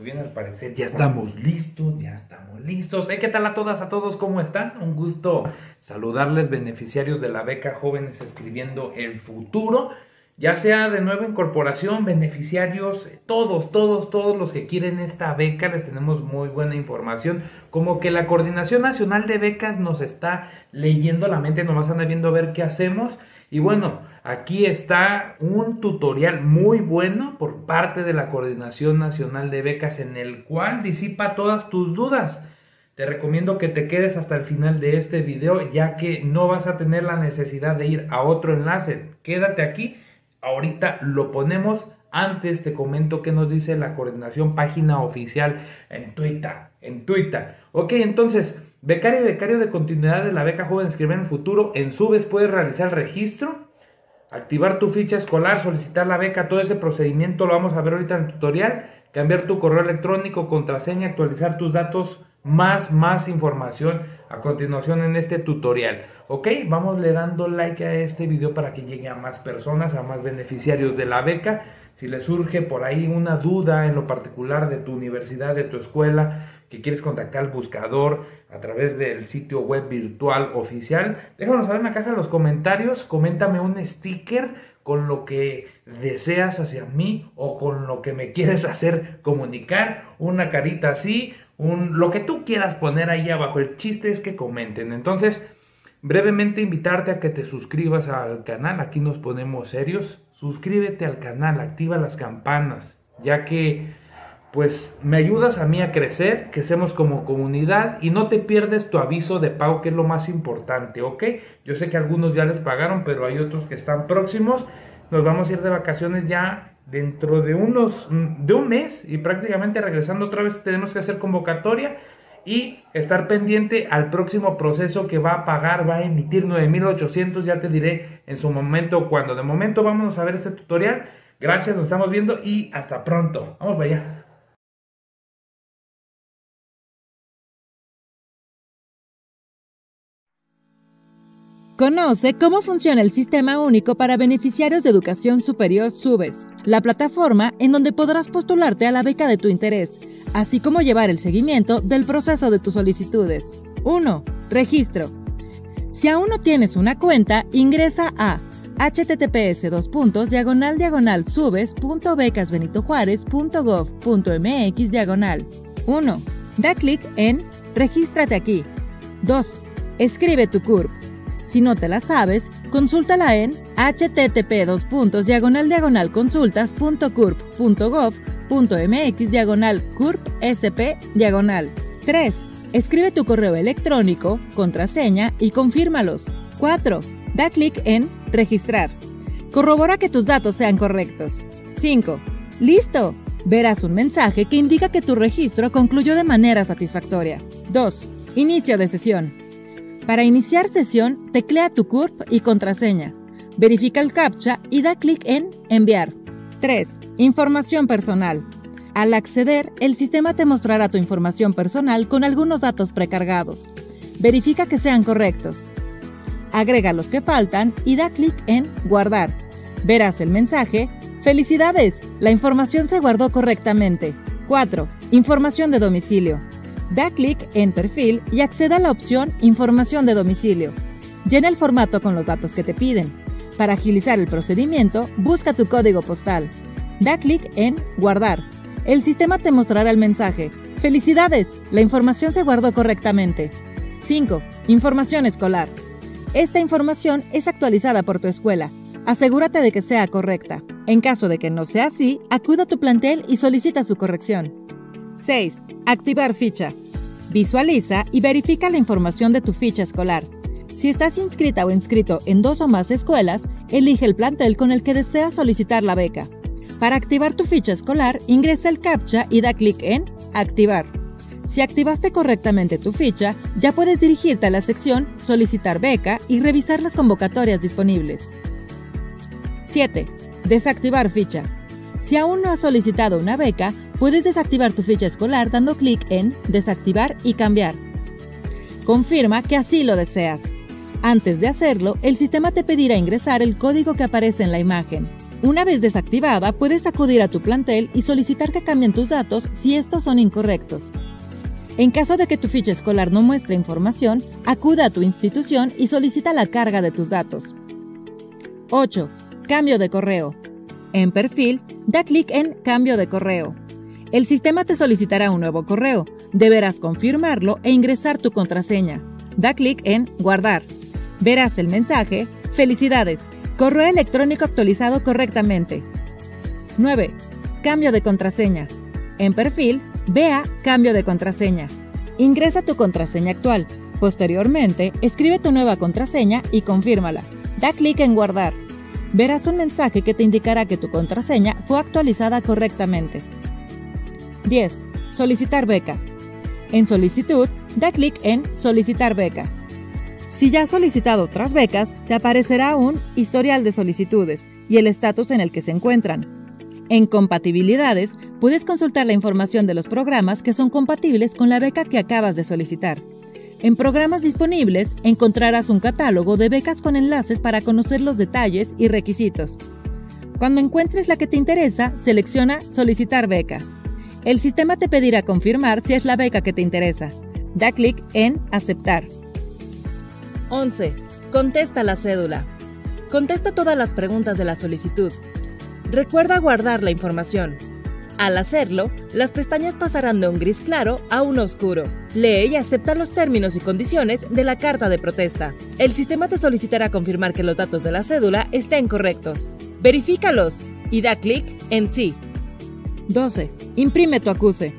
Muy bien, al parecer ya estamos listos, ya estamos listos. ¿Qué tal a todas, a todos? ¿Cómo están? Un gusto saludarles, beneficiarios de la beca Jóvenes Escribiendo el Futuro. Ya sea de nueva incorporación, beneficiarios, todos, todos, todos los que quieren esta beca, les tenemos muy buena información. Como que la Coordinación Nacional de Becas nos está leyendo la mente, nos anda viendo a ver qué hacemos. Y bueno, aquí está un tutorial muy bueno por parte de la Coordinación Nacional de Becas en el cual disipa todas tus dudas. Te recomiendo que te quedes hasta el final de este video ya que no vas a tener la necesidad de ir a otro enlace. Quédate aquí, ahorita lo ponemos. Antes te comento qué nos dice la coordinación página oficial en Twitter. En Twitter. Ok, entonces Becario y becario de continuidad de la beca Joven Escribir en el Futuro, en Subes puedes realizar registro, activar tu ficha escolar, solicitar la beca, todo ese procedimiento lo vamos a ver ahorita en el tutorial, cambiar tu correo electrónico, contraseña, actualizar tus datos, más, más información a continuación en este tutorial. Ok, vamos le dando like a este video para que llegue a más personas, a más beneficiarios de la beca. Si les surge por ahí una duda en lo particular de tu universidad, de tu escuela, que quieres contactar al buscador a través del sitio web virtual oficial, déjanos saber en la caja de los comentarios, coméntame un sticker con lo que deseas hacia mí o con lo que me quieres hacer comunicar, una carita así, un, lo que tú quieras poner ahí abajo. El chiste es que comenten. Entonces, brevemente invitarte a que te suscribas al canal. Aquí nos ponemos serios. Suscríbete al canal, activa las campanas, ya que pues me ayudas a mí a crecer, crecemos como comunidad y no te pierdes tu aviso de pago, que es lo más importante, ¿ok? Yo sé que algunos ya les pagaron, pero hay otros que están próximos. Nos vamos a ir de vacaciones ya dentro de unos, de un mes y prácticamente regresando otra vez tenemos que hacer convocatoria y estar pendiente al próximo proceso que va a pagar, va a emitir 9800, ya te diré en su momento cuando. De momento vamos a ver este tutorial. Gracias, nos estamos viendo y hasta pronto. Vamos para allá. Conoce cómo funciona el Sistema Único para Beneficiarios de Educación Superior SUBES, la plataforma en donde podrás postularte a la beca de tu interés, así como llevar el seguimiento del proceso de tus solicitudes. 1. Registro. Si aún no tienes una cuenta, ingresa a https diagonal diagonal subes.becasbenitojuárez.gov.mx diagonal 1. Da clic en Regístrate aquí. 2. Escribe tu CURP. Si no te la sabes, consúltala en http diagonal consultas.curp.gov.mx diagonal curpsp diagonal. 3. Escribe tu correo electrónico, contraseña y confírmalos. 4. Da clic en Registrar. Corrobora que tus datos sean correctos. 5. ¡Listo! Verás un mensaje que indica que tu registro concluyó de manera satisfactoria. 2. Inicio de sesión. Para iniciar sesión, teclea tu CURP y contraseña. Verifica el CAPTCHA y da clic en Enviar. 3. Información personal. Al acceder, el sistema te mostrará tu información personal con algunos datos precargados. Verifica que sean correctos. Agrega los que faltan y da clic en Guardar. Verás el mensaje ¡Felicidades! La información se guardó correctamente. 4. Información de domicilio. Da clic en Perfil y acceda a la opción Información de domicilio. Llena el formato con los datos que te piden. Para agilizar el procedimiento, busca tu código postal. Da clic en Guardar. El sistema te mostrará el mensaje. ¡Felicidades! La información se guardó correctamente. 5. Información escolar. Esta información es actualizada por tu escuela. Asegúrate de que sea correcta. En caso de que no sea así, acuda a tu plantel y solicita su corrección. 6. Activar ficha. Visualiza y verifica la información de tu ficha escolar. Si estás inscrita o inscrito en dos o más escuelas, elige el plantel con el que deseas solicitar la beca. Para activar tu ficha escolar, ingresa el CAPTCHA y da clic en Activar. Si activaste correctamente tu ficha, ya puedes dirigirte a la sección Solicitar beca y revisar las convocatorias disponibles. 7. Desactivar ficha. Si aún no has solicitado una beca, puedes desactivar tu ficha escolar dando clic en Desactivar y cambiar. Confirma que así lo deseas. Antes de hacerlo, el sistema te pedirá ingresar el código que aparece en la imagen. Una vez desactivada, puedes acudir a tu plantel y solicitar que cambien tus datos si estos son incorrectos. En caso de que tu ficha escolar no muestre información, acude a tu institución y solicita la carga de tus datos. 8. Cambio de correo. En perfil, da clic en Cambio de correo. El sistema te solicitará un nuevo correo. Deberás confirmarlo e ingresar tu contraseña. Da clic en Guardar. Verás el mensaje Felicidades, correo electrónico actualizado correctamente. 9. Cambio de contraseña. En perfil, vea Cambio de contraseña. Ingresa tu contraseña actual. Posteriormente, escribe tu nueva contraseña y confírmala. Da clic en Guardar. Verás un mensaje que te indicará que tu contraseña fue actualizada correctamente. 10. Solicitar beca. En solicitud, da clic en Solicitar beca. Si ya has solicitado otras becas, te aparecerá un historial de solicitudes y el estatus en el que se encuentran. En compatibilidades, puedes consultar la información de los programas que son compatibles con la beca que acabas de solicitar. En programas disponibles encontrarás un catálogo de becas con enlaces para conocer los detalles y requisitos. Cuando encuentres la que te interesa, selecciona Solicitar beca. El sistema te pedirá confirmar si es la beca que te interesa. Da clic en Aceptar. 11. Contesta la cédula. Contesta todas las preguntas de la solicitud. Recuerda guardar la información. Al hacerlo, las pestañas pasarán de un gris claro a un oscuro. Lee y acepta los términos y condiciones de la carta de protesta. El sistema te solicitará confirmar que los datos de la cédula estén correctos. Verifícalos y da clic en Sí. 12. Imprime tu acuse.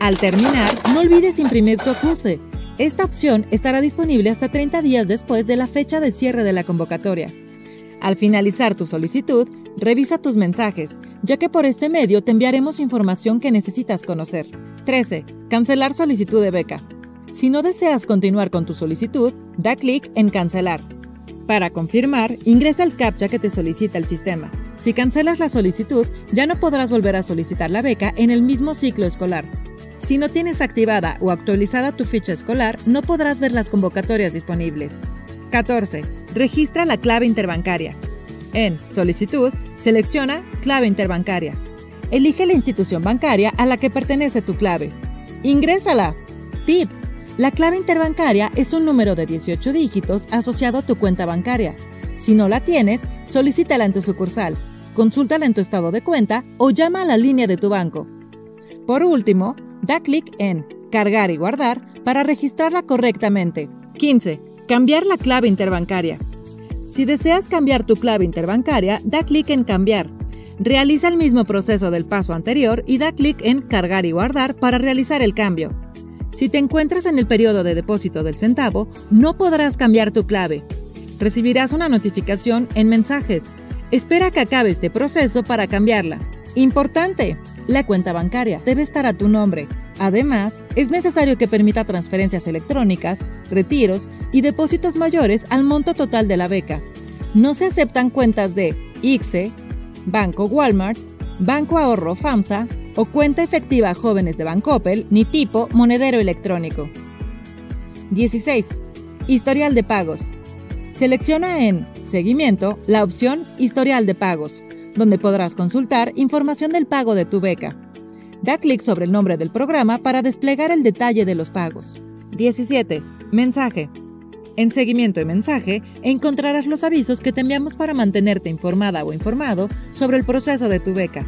Al terminar, no olvides imprimir tu acuse. Esta opción estará disponible hasta 30 días después de la fecha de cierre de la convocatoria. Al finalizar tu solicitud, revisa tus mensajes, ya que por este medio te enviaremos información que necesitas conocer. 13. Cancelar solicitud de beca. Si no deseas continuar con tu solicitud, da clic en Cancelar. Para confirmar, ingresa el CAPTCHA que te solicita el sistema. Si cancelas la solicitud, ya no podrás volver a solicitar la beca en el mismo ciclo escolar. Si no tienes activada o actualizada tu ficha escolar, no podrás ver las convocatorias disponibles. 14. Registra la clave interbancaria. En Solicitud, selecciona Clave interbancaria. Elige la institución bancaria a la que pertenece tu clave. Ingrésala. Tip. La clave interbancaria es un número de 18 dígitos asociado a tu cuenta bancaria. Si no la tienes, solicítala en tu sucursal, consúltala en tu estado de cuenta o llama a la línea de tu banco. Por último, Da clic en Cargar y guardar para registrarla correctamente. 15. Cambiar la clave interbancaria. Si deseas cambiar tu clave interbancaria, da clic en Cambiar. Realiza el mismo proceso del paso anterior y da clic en Cargar y guardar para realizar el cambio. Si te encuentras en el periodo de depósito del centavo, no podrás cambiar tu clave. Recibirás una notificación en mensajes. Espera que acabe este proceso para cambiarla. Importante, la cuenta bancaria debe estar a tu nombre. Además, es necesario que permita transferencias electrónicas, retiros y depósitos mayores al monto total de la beca. No se aceptan cuentas de ICSE, Banco Walmart, Banco Ahorro FAMSA o cuenta efectiva Jóvenes de Bancoppel ni tipo monedero electrónico. 16. Historial de pagos. Selecciona en Seguimiento la opción Historial de pagos donde podrás consultar información del pago de tu beca. Da clic sobre el nombre del programa para desplegar el detalle de los pagos. 17. Mensaje. En seguimiento y mensaje encontrarás los avisos que te enviamos para mantenerte informada o informado sobre el proceso de tu beca.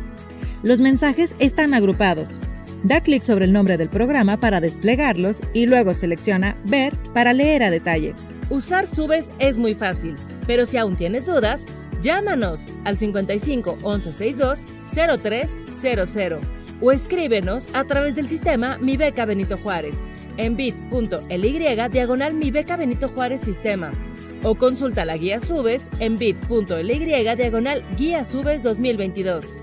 Los mensajes están agrupados. Da clic sobre el nombre del programa para desplegarlos y luego selecciona Ver para leer a detalle. Usar Subes es muy fácil, pero si aún tienes dudas, Llámanos al 55 11 62 0300 o escríbenos a través del sistema Mi Beca Benito Juárez en bit.ly diagonal Mi Beca Benito Juárez Sistema o consulta la guía Subes en bit.ly diagonal Guía Subes 2022.